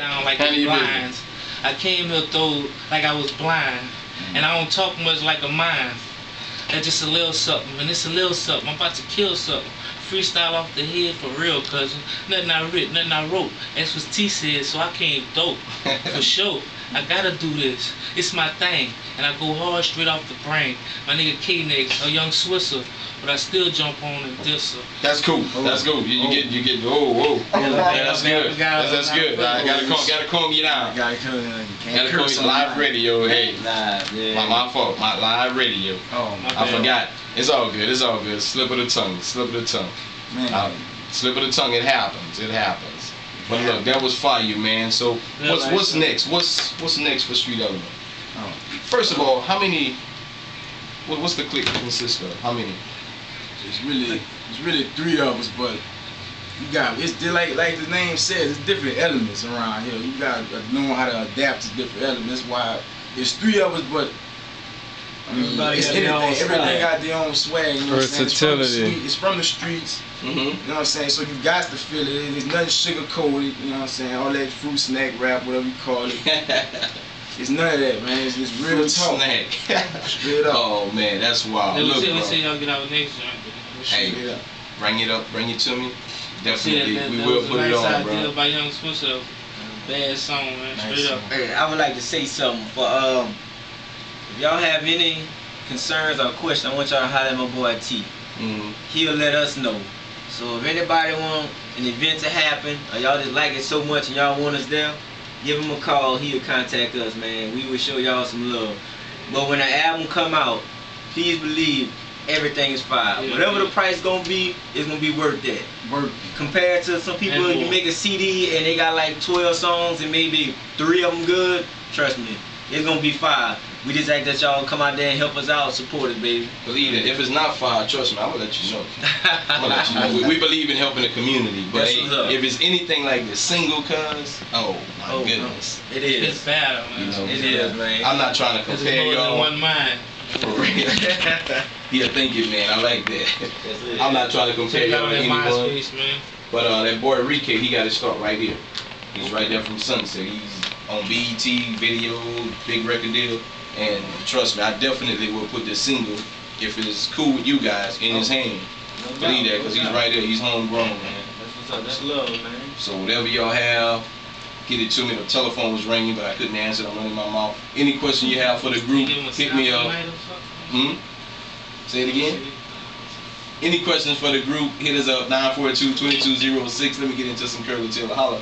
down like Handle the your blinds. I came here though like I was blind, and I don't talk much like a mind. That's just a little something, and it's a little something. I'm about to kill something. Freestyle off the head for real, cousin. Nothing I writ, nothing I wrote. That's what T said, so I came dope. For sure. I gotta do this. It's my thing. And I go hard straight off the brain. My nigga K-Nix, a young Swisser. But I still jump on and diss her. That's cool. That's cool. You, you get you get oh whoa. Yeah, that's good. That's, that's good. I gotta calm gotta calm you down. Gotta come in. You can't Gotta calm you on live live. radio. Hey, Live, yeah. my my fault. My live radio. Oh, My I bad. forgot. It's all good. It's all good. Slip of the tongue. Slip of the tongue. man. Uh, slip of the tongue. It happens. It happens. But look, that was fire, you man. So what's what's next? What's what's next for Street Element? Oh. First of all, how many? What, what's the clique consist of? How many? It's really, it's really three of us, but you got it's like like the name says, it's different elements around here. You got to know how to adapt to different elements. Why it's three of us, but I mean, Everybody it's got their anything. own Everything got their own swag. You know what I'm saying? It's from, the Versatility. it's from the streets. Mm-hmm. You know what I'm saying? So you got to feel it. It's nothing sugar coated. You know what I'm saying? All that fruit snack rap, whatever you call it. It's none of that, man. It's just real Fruit talk. snack. Straight up. oh man, that's wild. Let me Look, see, let me bro. see y'all get our next joint. Hey, Straight bring it up, bring it to me. See, Definitely, that, that, we that will was a put it nice on, idea bro. by Young Swisser. though. Bad song, man. Nice Straight up. song. Hey, I would like to say something for um, if y'all have any concerns or questions, I want y'all to holler at my boy T. Mhm. He'll let us know. So if anybody want an event to happen, or y'all just like it so much and y'all want us there, give him a call. He'll contact us, man. We will show y'all some love. But when the album come out, please believe everything is fire. Yeah, Whatever yeah. the price gonna be, it's gonna be worth that. Work. compared to some people you make a CD and they got like 12 songs and maybe three of them good trust me it's gonna be fire we just ask that y'all come out there and help us out support it baby Believe it. If it's not fire, trust me, I'm gonna let you know. I'm gonna let you know. We, we believe in helping the community, but hey, if it's anything like the single, cuz, oh my Oh, goodness. it It's is bad, man. You know, it is man I'm not trying to It's compare more than y'all. one mind. For real. yeah, thank you, man. I like that. That's it. I'm not trying to compare Check y'all out to anyone. MySpace, man. But uh, that boy Rike, he got to start right here. He's right there from Sunset. He's on BET, video, big record deal. And trust me, I definitely will put this single, if it is cool with you guys, in his hand. No Believe that, because he's right there. He's homegrown, man. that's what's up that's love man So whatever y'all have, get it to me. The telephone was ringing, but I couldn't answer it. I'm running my mouth. Any question you have for the group, Give him a hit me up. tonight or something? Hmm? Say it again. Any questions for the group, hit us up 942-2206. Let me get into some Curley Taylor. Holla.